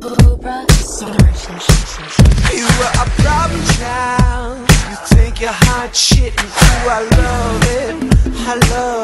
Cobra You were a problem child. You think you're hot shit, and ooh, I love it. I love